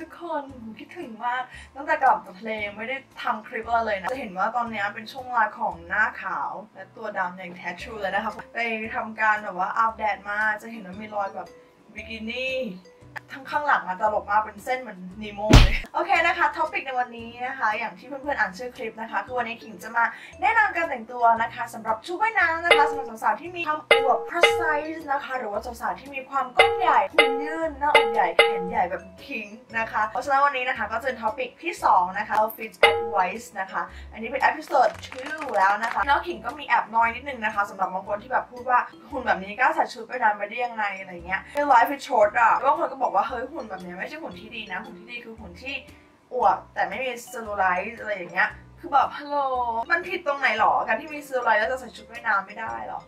ทุกคนคิดถึงมาก ตั้งแต่กลับจากทะเลไม่ได้ทำคลิปอะไรเลยนะ จะเห็นว่าตอนนี้เป็นช่วงเวลาของหน้าขาว และตัวดำอย่างแท้ true เลยนะคะ ไปทำการแบบว่าอาบแดดมาจะเห็นว่ามีรอยแบบบิกินี่ ทั้งข้างหลังอะตลกมากเป็นเส้นเหมือนนีโมเลย โอเคนะคะ topic ในวันนี้นะคะ อย่างที่เพื่อนๆอ่านชื่อคลิปนะคะ คือวันนี้ขิงจะมาแนะนำการแต่งตัวนะคะสำหรับชุดว่ายน้ำนะคะสำหรับสาวๆที่มีความอวบ plus size นะคะ หรือว่าสาวๆที่มีความก้นใหญ่หุ่นยืนหน้าอกใหญ่แขนใหญ่แบบขิงนะคะ เพราะฉะนั้นวันนี้นะคะก็จะเป็น topic ที่ 2 นะคะ outfit advice นะคะ อันนี้เป็น episode 2แล้วนะคะแล้วขิงก็มีแอบ annoy นิดนึงนะคะสำหรับบางคนที่แบบพูดว่าหุ่นแบบนี้กล้าใส่ชุดว่ายน้ำมาได้ยังไงอะไรเงี้ยเป็น life is short อะบางคนก็บอกอกว่าเฮ้ยหุ่นแบบนี้ไม่ใช่หุ่นที่ดีนะหุ่นที่ดีคือหุ่นที่อวบแต่ไม่มี cellulite อะไรอย่างเงี้ย คือแบบฮัลโหลมันผิดตรงไหนหรอการที่มี cellulite แล้วจะใส่ชุดว่ายน้ำไม่ได้หรอ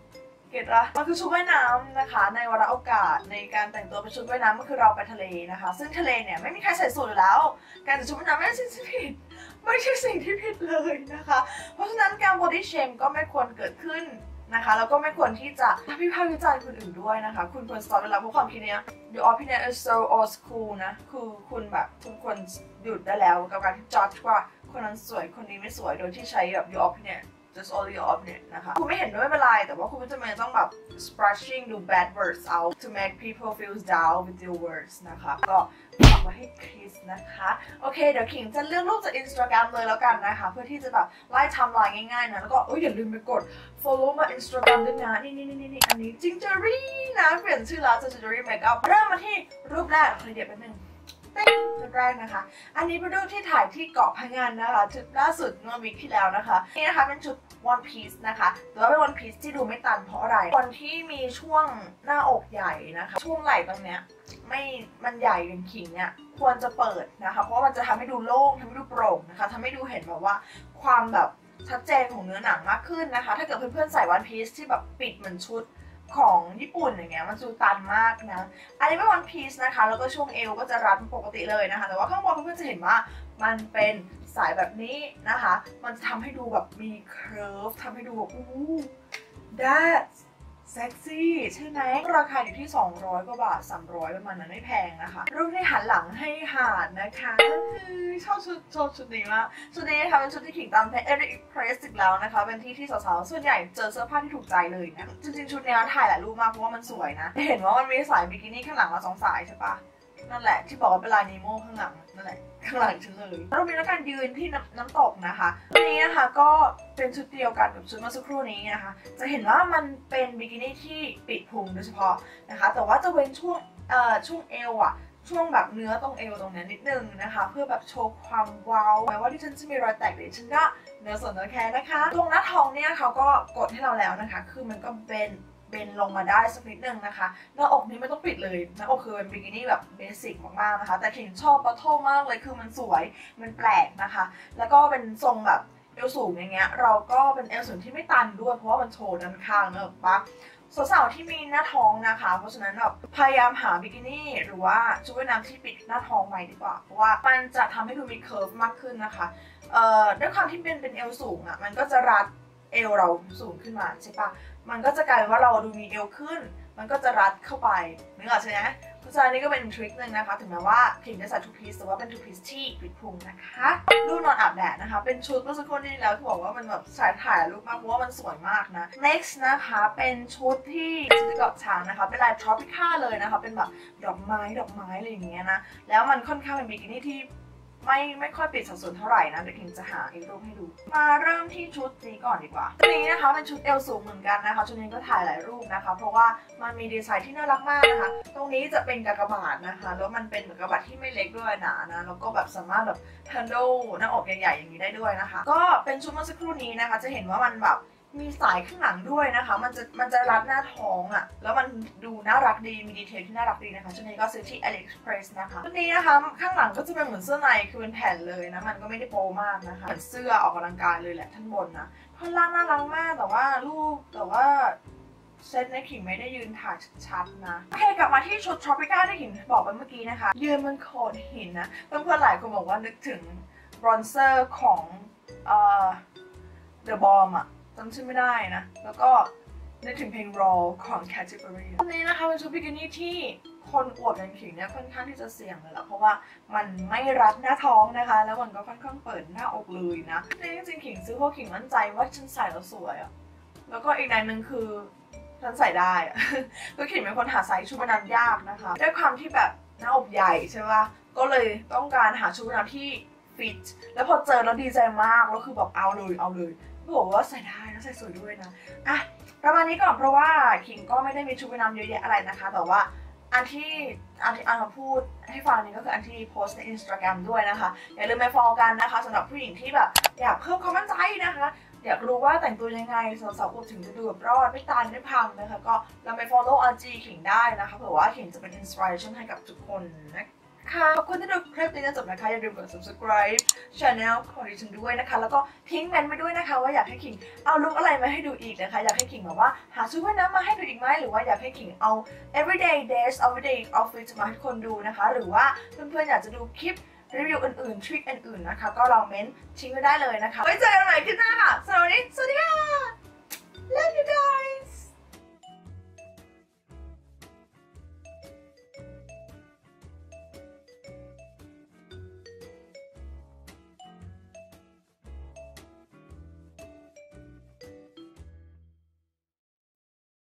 get ปะมันคือชุดว่ายน้ำนะคะ ในวาระโอกาสในการแต่งตัวเป็นชุดว่ายน้ำก็คือเราไปทะเลนะคะ ซึ่งทะเลเนี่ยไม่มีใครใส่สูทอยู่แล้ว การใส่ชุดว่ายน้ำไม่ใช่สิ่งที่ผิดไม่ใช่สิ่งที่ผิดเลยนะคะ เพราะฉะนั้นการ body shame ก็ไม่ควรเกิดขึ้น นะคะแล้วก็ไม่ควรที่จะพิพากษ์วิจารณ์คนอื่นด้วยนะคะ คุณควร stop เวลาเพราะความคิดเนี้ย your opinion is so old school นะ คือคุณแบบคุณควรหยุดได้แล้วกับการที่ judge ว่าคนนั้นสวยคนนี้ไม่สวยโดยที่ใช้แบบ your opinion just only your opinion นะคะ คุณไม่เห็นด้วยไม่เป็นไร แต่ว่าคุณไม่จำเป็นต้องแบบ splashing ดู bad words out to make people feel down with your words นะคะ ก็ไว้ให้คิดนะคะ โอเค เดี๋ยวขิงจะเลือกรูปจาก Instagram เลยแล้วกันนะคะ เพื่อที่จะแบบไล่ไทม์ไลน์ง่ายๆนะ แล้วก็อ้ยอย่าลืมไปกด follow my Instagram ด้วยนะ นี่นี่นี่นี่อันนี้ Gingerie นะ เปลี่ยนชื่อแล้วจาก Gingerie makeup เริ่มมาที่รูปแรกขอเดี๋ยวแป๊บนึง ชุดแรกนะคะ อันนี้เป็นรูปที่ถ่ายที่เกาะพะงันนะคะ ชุดล่าสุดเมื่อ week ที่แล้วนะคะ นี่นะคะเป็นชุด one piece นะคะแต่ว่าเป็น one piece ที่ดูไม่ตันเพราะอะไร คนที่มีช่วงหน้าอกใหญ่นะคะ ช่วงไหล่ตรงเนี้ยไม่มันใหญ่เป็นขิงเนี่ยควรจะเปิดนะคะ เพราะว่ามันจะทำให้ดูโล่งทำให้ดูโปร่งนะคะทำให้ดูเห็นแบบว่าความแบบชัดเจนของเนื้อหนังมากขึ้นนะคะ ถ้าเกิดเพื่อนๆใส่ one piece ที่แบบปิดเหมือนชุด ของญี่ปุ่นอย่างเงี้ยมันจูตันมากนะ อันนี้เป็นวันพีซนะคะ แล้วก็ช่วงเอวก็จะรัดปกติเลยนะคะ แต่ว่าข้างบนเพื่อนๆจะเห็นว่ามันเป็นสายแบบนี้นะคะ มันจะทำให้ดูแบบมีเคิร์ฟทำให้ดูแบบอู้ that's แท็กซี่ใช่ไหมราคาอยู่ที่ 200 กว่าบาท 300 ประมาณนั้นไม่แพงนะคะรูปที่หันหลังให้หาดนะคะชอบชุดชอบชุดนี้มากชุดนี้นะคะเป็นชุดที่ขิงตามเพจเอริกเพรสอีกแล้วนะคะ เป็นที่ที่สาวๆส่วนใหญ่เจอเสื้อผ้าที่ถูกใจเลยนะจริงๆชุดนี้ถ่ายหลายรูปมากเพราะว่ามันสวยนะ เห็นว่ามันมีสายบิกินี่ข้างหลังมาสองสายใช่ปะ นั่นแหละ ที่บอกว่าเป็นลายนีโม่ข้างหลังนั่นแหละข้างหลังฉันเลยรูปนี้แล้วกันยืนที่น้ำน้ำตกนะคะรูปนี้นะคะก็เป็นชุดเดียวกันกับชุดเมื่อสักครู่นี้นะคะ จะเห็นว่ามันเป็นบิกินี่ที่ปิดพุงโดยเฉพาะนะคะ แต่ว่าจะเว้นช่วงเอ่อช่วงเอวอะช่วงแบบเนื้อตรงเอวตรงนี้นิดนึงนะคะ เพื่อแบบโชว์ความว้าวแม้ว่าที่ฉันจะมีรอยแตกเดี๋ยวฉันก็เนื้อส่วนเนื้อแค่นะคะ ตรงหน้าท้องเนี่ยเขาก็กดให้เราแล้วนะคะ คือมันก็เบน เบนลงมาได้สักนิดนึงนะคะ หน้าอกนี้ไม่ต้องปิดเลยหน้าอกคือเป็นบิกินี่แบบ basic มากๆนะคะ แต่ขิงชอบ pattern มากเลยคือมันสวยมันแปลกนะคะ แล้วก็เป็นทรงแบบเอวสูงอย่างเงี้ยเราก็เป็นเอวสูงที่ไม่ตันด้วยเพราะว่ามันโชว์ด้านข้างเนอะปะสาวๆที่มีหน้าท้องนะคะ เพราะฉะนั้นแบบพยายามหาบิกินี่ หรือว่าชุดว่ายน้ำที่ปิดหน้าท้องไว้ดีกว่า เพราะว่ามันจะทำให้ดูมี curve มากขึ้นนะคะ เอ่อด้วยความที่เป็นเป็นเอวสูงอะ่ะมันก็จะรัด เอวเราสูงขึ้นมาใช่ปะมันก็จะกลายเป็นว่าเราดูมีเอวขึ้น มันก็จะรัดเข้าไปนึกออกใช่ไหมเพราะฉะนั้นนี่ก็เป็นทริคหนึ่งนะคะ ถึงแม้ว่าผิงจะใส่ทูพีซแต่ว่าเป็นทูพีซที่ปิดพุงนะคะรูปนอนอาบแดดนะคะ เป็นชุดเมื่อสักครู่นี้แล้วที่บอกว่ามันแบบใส่ถ่ายรูปมากเพราะว่ามันสวยมากนะ next นะคะเป็นชุดที่ชุดกาะช้างนะคะ เป็นลาย tropical เลยนะคะ เป็นแบบดอกไม้ดอกไม้อะไรอย่างเงี้ยนะ แล้วมันค่อนข้างเป็นบิกินี่ที่ ไม่ไม่ค่อยปิดสัดส่วนเท่าไหร่นะเดี๋ยวคิงจะหาอีกรูปให้ดู มาเริ่มที่ชุดนี้ก่อนดีกว่าชุดนี้นะคะเป็นชุดเอวสูงเหมือนกันนะคะชุดนี้ก็ถ่ายหลายรูปนะคะ เพราะว่ามันมีดีไซน์ที่น่ารักมากนะคะ ตรงนี้จะเป็นกากบาทนะคะแล้วมันเป็นเหมือนกากบาทที่ไม่เล็กด้วยหนานะแล้วก็แบบสามารถแบบ handle หน้าอกใหญ่ๆอย่างนี้ได้ด้วยนะคะ ก็เป็นชุดเมื่อสักครู่นี้นะคะ จะเห็นว่ามันแบบ มีสายข้างหลังด้วยนะคะ มันจะมันจะรัดหน้าท้องอะ่ะ แล้วมันดูน่ารักดี มีดีเทลที่น่ารักดีนะคะชุดนี้ก็ซื้อที่ AliExpress นะคะชุดนี้นะคะ ข้างหลังก็จะเป็นเหมือนเสื้อในคือเป็นแผ่นเลยนะ มันก็ไม่ได้โปมากนะคะ เหมือนเสื้อออกกำลังกายเลยแหละท่านบนนะท่อนล่างน่ารักมากแต่ว่ารูปแต่ว่าเซตในขิงไม่ได้ยืนถ่ายชัดๆนะ โอเคกลับมาที่ชุด Tropica ที่ขิงบอกไปเมื่อกี้นะคะ ยืนบนโขดหินนะ เพื่อนๆหลายคนบอกว่านึกถึงบรอนเซอร์ของเอ่อ The Bomb อะ จำชื่อไม่ได้นะ แล้วก็นึกถึงเพลง Raw ของ Category อันนี้นะคะเป็นชุดบิกินี่ที่คนอวดกันขิงเนี่ยค่อนข้างที่จะเสี่ยงเลยละเพราะว่ามันไม่รัดหน้าท้องนะคะ แล้วมันก็ค่อนข้างเปิดหน้าอกเลยนะแต่จริงๆขิงซื้อเพราะขิงมั่นใจว่าฉันใส่แล้วสวยอะแล้วก็อีกในหนึ่งคือฉันใส่ได้อะก็ขิงเป็นคนหาไซส์ชุดว่ายน้ำยากนะคะ ด้วยความที่แบบหน้าอกใหญ่ใช่ปะก็เลยต้องการหาชุดว่ายน้ำที่ฟิตแล้วพอเจอแล้วดีใจมากแล้วคือแบบเอาเลยเอาเลย บอกว่าใส่ได้แล้วใส่สวยด้วยนะอะประมาณนี้ก่อนเพราะว่าขิงก็ไม่ได้มีชุดว่ายน้ำเยอะแยะอะไรนะคะ แต่ว่าอันที่อันที่อันมาพูดให้ฟังนี้ก็คืออันที่โพสใน Instagram ด้วยนะคะ อย่าลืมไปฟอลกันนะคะสำหรับผู้หญิงที่แบบอยากเพิ่มความมั่นใจนะคะอยากรู้ว่าแต่งตัวยังไงสาวๆอวบถึงจะดูแบบรอดไม่ตายไม่พังนะคะ ก็ลองไป follow IG ขิงได้นะคะเผื่อว่าขิงจะเป็น inspiration ให้กับทุกคนนะคะ นะะขอบคุณที่ดูคลิปนี้จนจบนะคะอย่าลืมกด subscribe channel ของดิฉันด้วยนะคะ แล้วก็ทิ้งแมนไว้ด้วยนะคะ ว่าอยากให้ขิงเอาลุคอะไรมาให้ดูอีกนะคะ อยากให้ขิงแบบว่าหาชุดว่ายน้ำมาให้ดูอีกไหมหรือว่าอยากให้ขิงเอา everyday days everyday office มาให้คนดูนะคะ หรือว่าเพื่อนๆอยากจะดูคลิปรีวิวอื่นๆ ทริคอื่นๆ นะคะ ก็ลองเม้นทิ้งไว้ได้เลยนะคะ ไว้เจอกันใหม่คลิปหน้าค่ะสวัสดีสวัสดีค่ะ love you guys